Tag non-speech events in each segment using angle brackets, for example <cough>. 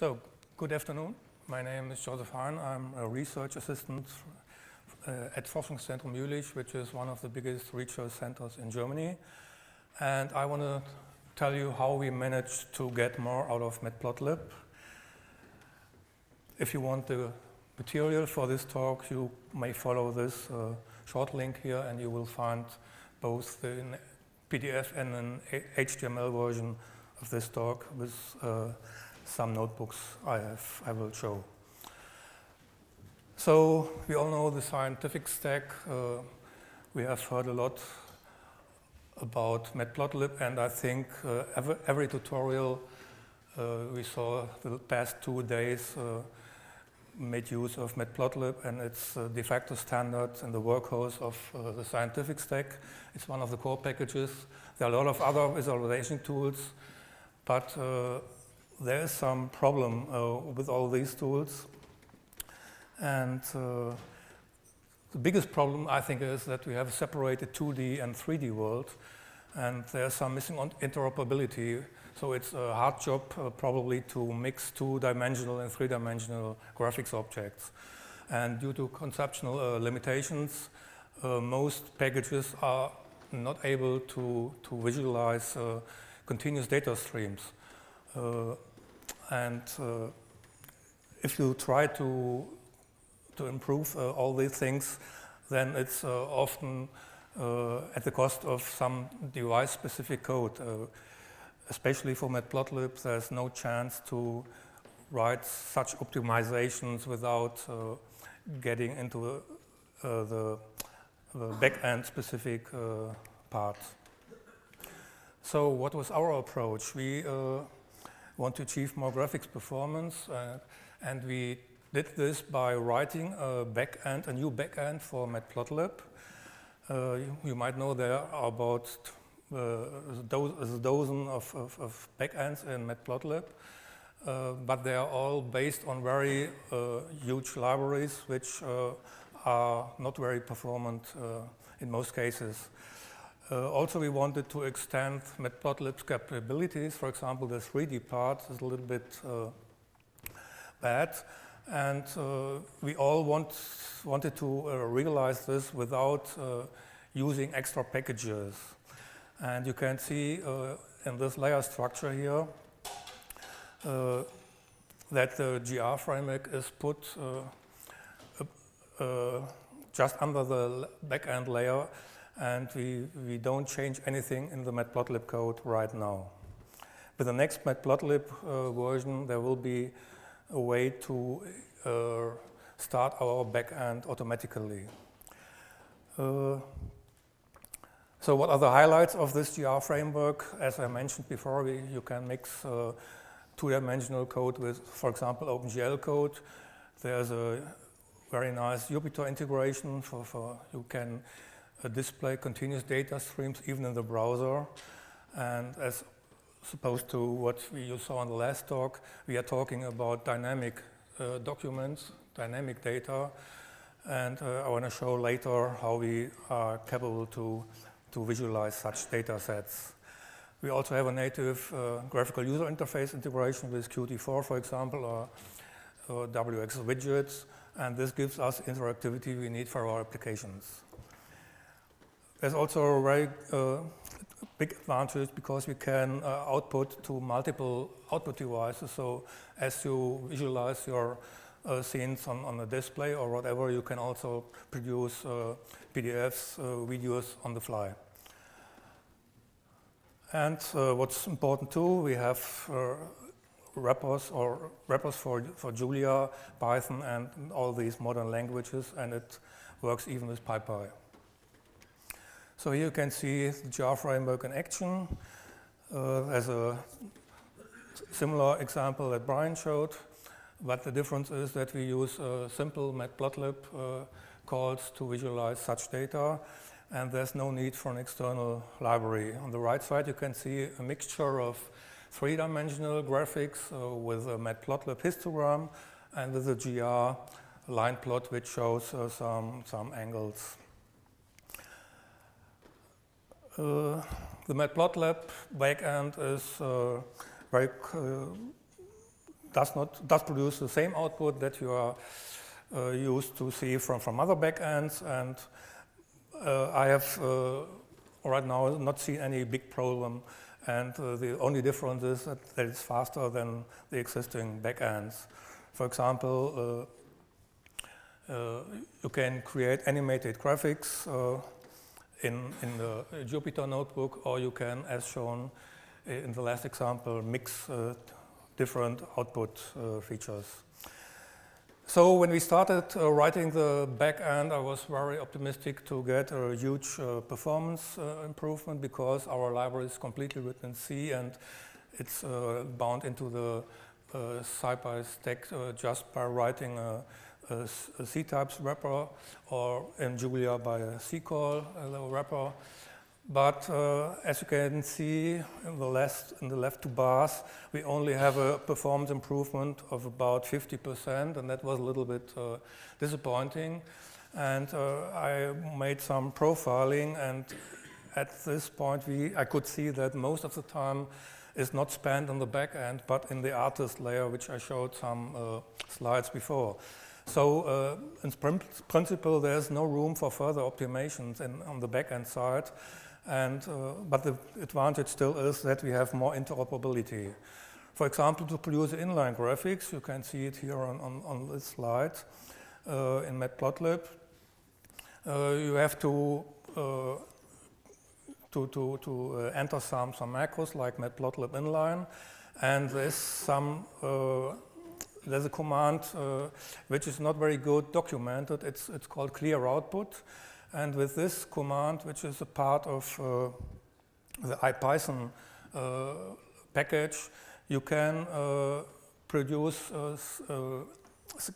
So, good afternoon. My name is Josef Heinen. I'm a research assistant uh, at Forschungszentrum Jülich, which is one of the biggest research centers in Germany. And I want to tell you how we managed to get more out of Matplotlib. If you want the material for this talk, you may follow this uh, short link here and you will find both the PDF and an HTML version of this talk with uh, some notebooks I have, I will show. So we all know the scientific stack. Uh, we have heard a lot about Matplotlib, and I think uh, every, every, tutorial uh, we saw the past two days uh, made use of Matplotlib, and it's a de facto standard and the workhorse of uh, the scientific stack. It's one of the core packages. There are a lot of other visualization tools, but uh, there is some problem uh, with all these tools. And the biggest problem, I think, is that we have a separated 2D and 3D world, and there's some missing interoperability. So it's a hard job, uh, probably, to mix two-dimensional and three-dimensional graphics objects. And due to conceptual uh, limitations, uh, most packages are not able to, to visualize uh, continuous data streams. Uh, and uh, if you try to to improve uh, all these things, then it's uh, often uh, at the cost of some device-specific code. especially for Matplotlib, there's no chance to write such optimizations without getting into the, the back-end specific part. So what was our approach? We uh, want to achieve more graphics performance uh, and we did this by writing a backend, a new backend for Matplotlib. Uh, you, might know there are about uh, a, dozen of, of, of backends in Matplotlib, uh, but they are all based on very uh, huge libraries which uh, are not very performant in most cases. Also, we wanted to extend Matplotlib's capabilities. For example, the 3D part is a little bit bad. And uh, we all want, wanted to uh, realize this without uh, using extra packages. And you can see in this layer structure here that the GR framework is put just under the backend layer and we, we don't change anything in the matplotlib code right now. With the next matplotlib uh, version, there will be a way to uh, start our backend automatically. Uh, so what are the highlights of this GR framework? As I mentioned before, we, you can mix uh, two-dimensional code with, for example, OpenGL code. There's a very nice Jupyter integration for, for you can display continuous data streams even in the browser. And as opposed to what you saw in the last talk, we are talking about dynamic uh, documents, dynamic data, and uh, I want to show later how we are capable to, to visualize such data sets. We also have a native uh, graphical user interface integration with Qt4, for example, or, or WX widgets, and this gives us interactivity we need for our applications. There's also a very uh, big advantage because we can uh, output to multiple output devices. So as you visualize your uh, scenes on, on a display or whatever, you can also produce uh, PDFs, uh, videos on the fly. And uh, what's important too, we have wrappers or wrappers for, for Julia, Python, and all these modern languages, and it works even with PyPy. So here you can see the GR framework in action uh, as a similar example that Brian showed. But the difference is that we use a simple matplotlib uh, calls to visualize such data. And there's no need for an external library. On the right side, you can see a mixture of three-dimensional graphics uh, with a matplotlib histogram and with a GR line plot which shows uh, some, some angles. Uh, the Matplotlib backend is uh, very uh, does not does produce the same output that you are uh, used to see from, from other backends. And uh, I have uh, right now not seen any big problem. And the only difference is that, that, it's faster than the existing backends. For example, you can create animated graphics in, in the Jupyter notebook, or you can, as shown in the last example, mix different output features. So when we started uh, writing the backend, I was very optimistic to get a huge uh, performance uh, improvement because our library is completely written in C and it's uh, bound into the uh, SciPy stack uh, just by writing a, a, a C-types wrapper or in Julia by a C-call wrapper. But uh, as you can see in the, left, in the left two bars, we only have a performance improvement of about 50%, and that was a little bit uh, disappointing. And uh, I made some profiling, and at this point, we, I could see that most of the time is not spent on the back end, but in the artist layer, which I showed some uh, slides before. So uh, in principle, there's no room for further optimizations in, on the back-end side. And, uh, but the advantage still is that we have more interoperability. For example, to produce inline graphics, you can see it here on, on, on this slide uh, in Matplotlib. Uh, you have to uh, to, to, to uh, enter some, some macros like matplotlib inline, and there's some there's a command which is not very good documented. It's it's called clear output, and with this command, which is a part of uh, the IPython uh, package, you can uh, produce uh, uh,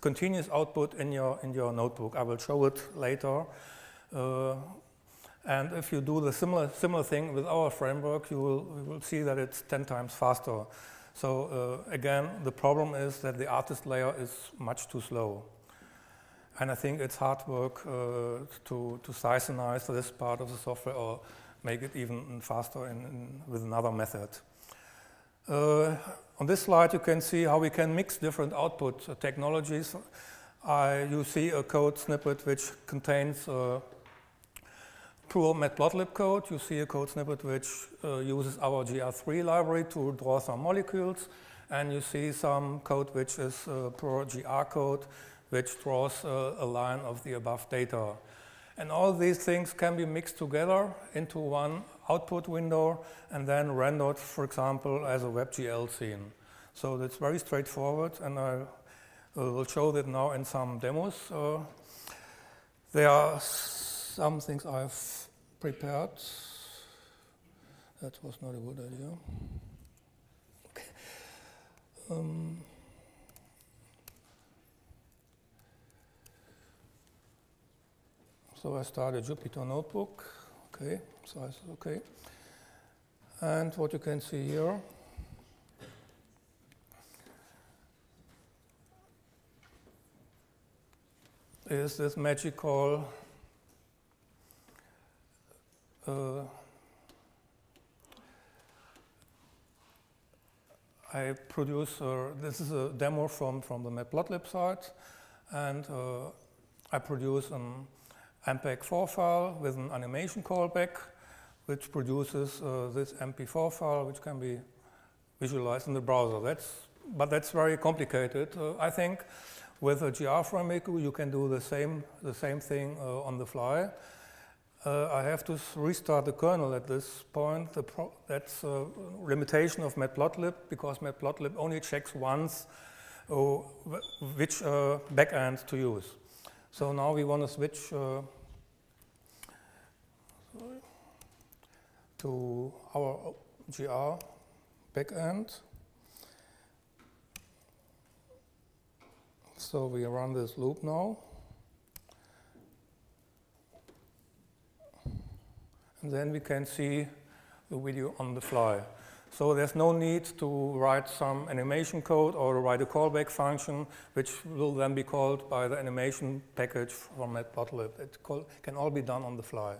continuous output in your, in your notebook. I will show it later. Uh, and if you do the similar, similar thing with our framework, you will, you will see that it's 10 times faster. So again, the problem is that the artist layer is much too slow. And I think it's hard work uh, to, to Cythonize this part of the software or make it even faster in, in, with another method. Uh, on this slide, you can see how we can mix different output uh, technologies. you see a code snippet which contains uh, pure matplotlib code. You see a code snippet which uh, uses our GR3 library to draw some molecules. And you see some code which is uh, pure GR code which draws a, a line of the above data. And all these things can be mixed together into one output window and then rendered, for example, as a WebGL scene. So that's very straightforward, and I will show that now in some demos. Uh, there are some things I've prepared. That was not a good idea. Um, So I start a Jupyter notebook. Okay, size is okay. And what you can see here is this magical uh, I produce, uh, this is a demo from, from the Matplotlib site, and uh, I produce an MPEG-4 file with an animation callback, which produces uh, this MP4 file, which can be visualized in the browser. That's, but that's very complicated. Uh, I think with a GR framework, you can do the same, the same thing uh, on the fly. Uh, I have to restart the kernel at this point. that's a limitation of Matplotlib because Matplotlib only checks once uh, which uh, backend to use. So now we want to switch uh, to our GR backend. So we run this loop now. Then we can see the video on the fly. So there's no need to write some animation code or write a callback function, which will then be called by the animation package from Matplotlib. It can all be done on the fly.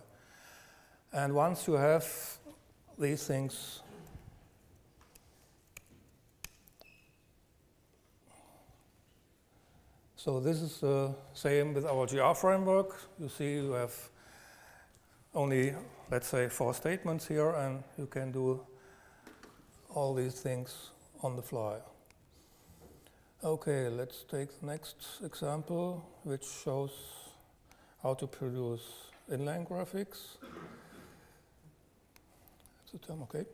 And once you have these things So this is the same with our GR framework. You see you have only, let's say, four statements here, and you can do all these things on the fly. Okay, let's take the next example, which shows how to produce inline graphics. That's the term, okay.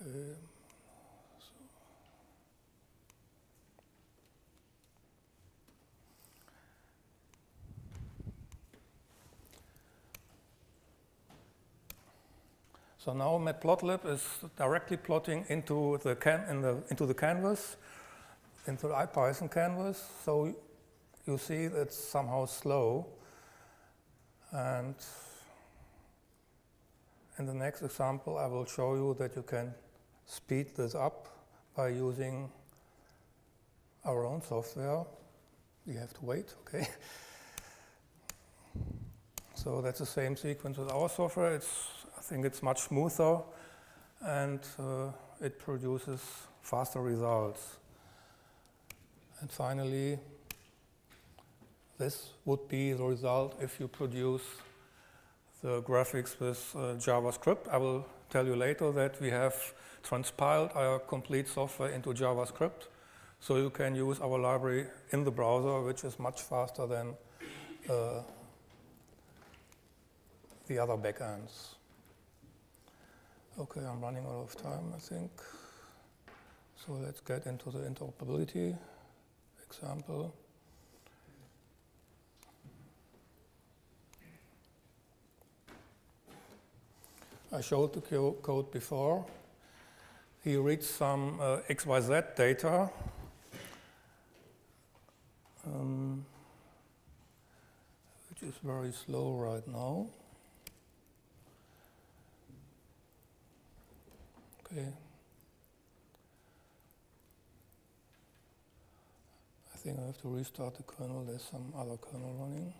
Okay. So now Matplotlib is directly plotting into the, can in the, into the canvas, into the IPython canvas. So you see it's somehow slow. And in the next example, I will show you that you can speed this up by using our own software. You have to wait, <laughs> okay? so that's the same sequence with our software. It's I think it's much smoother and uh, it produces faster results. And finally, this would be the result if you produce the graphics with uh, JavaScript. I will tell you later that we have transpiled our complete software into JavaScript. So you can use our library in the browser, which is much faster than uh, the other backends. Okay, I'm running out of time, I think. So let's get into the interoperability example. I showed the code before. He reads some uh, XYZ data. Um, which is very slow right now. I think I have to restart the kernel. There's some other kernel running.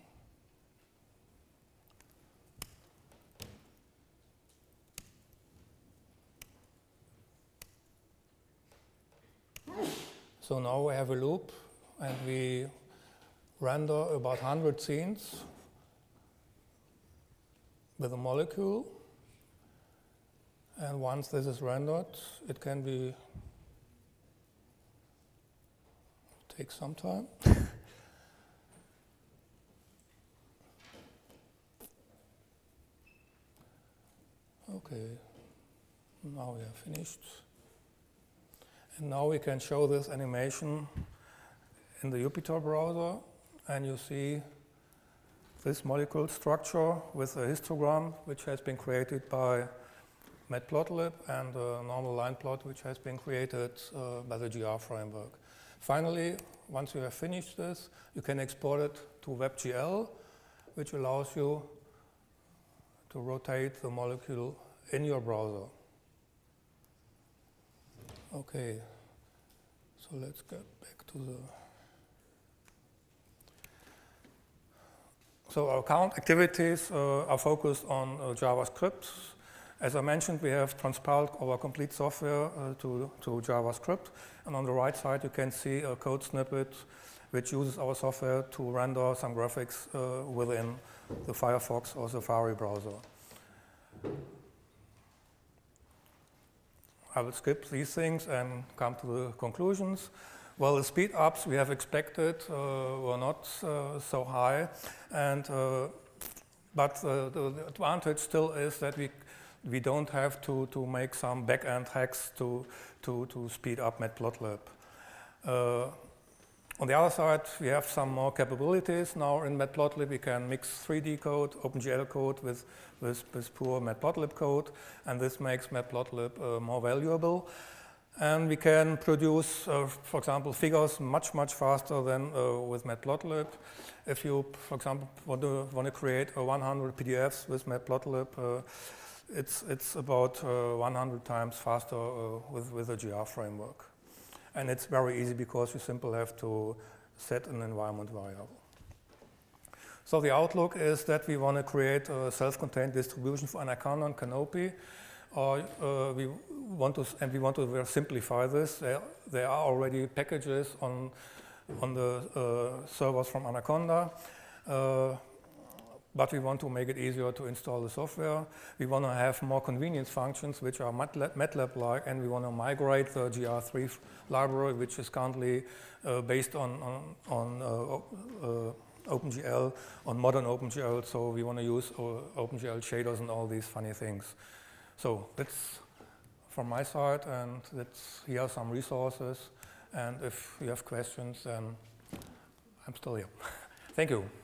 So now we have a loop and we render about 100 scenes with a molecule. And once this is rendered, it can be take some time. <laughs> okay, now we are finished. And now we can show this animation in the Jupyter browser, and you see this molecule structure with a histogram, which has been created by matplotlib and a normal line plot which has been created uh, by the GR framework. Finally, once you have finished this, you can export it to WebGL, which allows you to rotate the molecule in your browser. Okay, so let's get back to the... So our current activities uh, are focused on uh, JavaScript, as I mentioned, we have transpiled our complete software uh, to, to JavaScript. And on the right side, you can see a code snippet which uses our software to render some graphics uh, within the Firefox or Safari browser. I will skip these things and come to the conclusions. Well, the speed ups we have expected uh, were not uh, so high, and uh, but uh, the, the advantage still is that we we don't have to, to make some back-end hacks to, to, to speed up Matplotlib. Uh, on the other side, we have some more capabilities. Now in Matplotlib, we can mix 3D code, OpenGL code with, with, with pure Matplotlib code, and this makes Matplotlib uh, more valuable. And we can produce, uh, for example, figures much, much faster than uh, with Matplotlib. If you, for example, want to, want to create 100 PDFs with Matplotlib, uh, it's, it's about uh, 100 times faster uh, with, with a GR framework. And it's very easy because you simply have to set an environment variable. So the outlook is that we want to create a self-contained distribution for Anaconda and Canopy, or uh, we want to and we want to simplify this. There, there are already packages on on the uh, servers from Anaconda. Uh, but we want to make it easier to install the software. We want to have more convenience functions, which are MATLAB-like, and we want to migrate the GR3 library, which is currently uh, based on, on, on uh, uh, OpenGL, on modern OpenGL, so we want to use uh, OpenGL shaders and all these funny things. So that's from my side, and that's, here are some resources, and if you have questions, then I'm still here. <laughs> Thank you.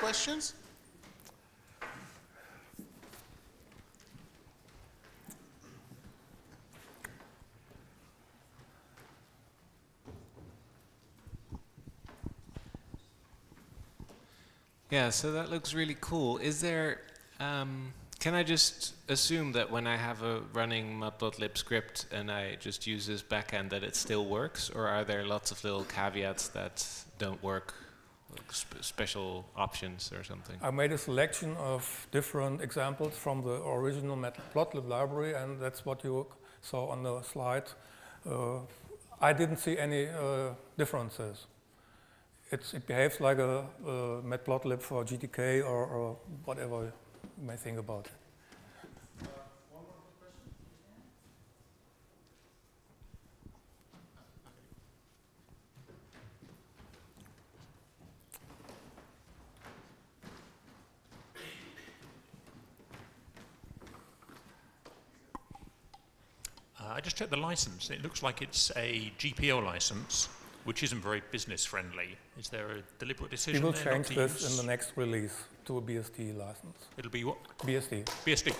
Questions? Yeah, so that looks really cool. Is there, um, can I just assume that when I have a running matplotlib script and I just use this backend that it still works, or are there lots of little caveats that don't work, sp special options or something? I made a selection of different examples from the original matplotlib library, and that's what you saw on the slide. Uh, I didn't see any uh, differences it behaves like a, a matplotlib for GTK or, or, whatever you may think about it. I just checked the license. It looks like it's a GPL license which isn't very business friendly. Is there a deliberate decision? We will change this use? in the next release to a BSD license. It'll be what? BSD. BSD.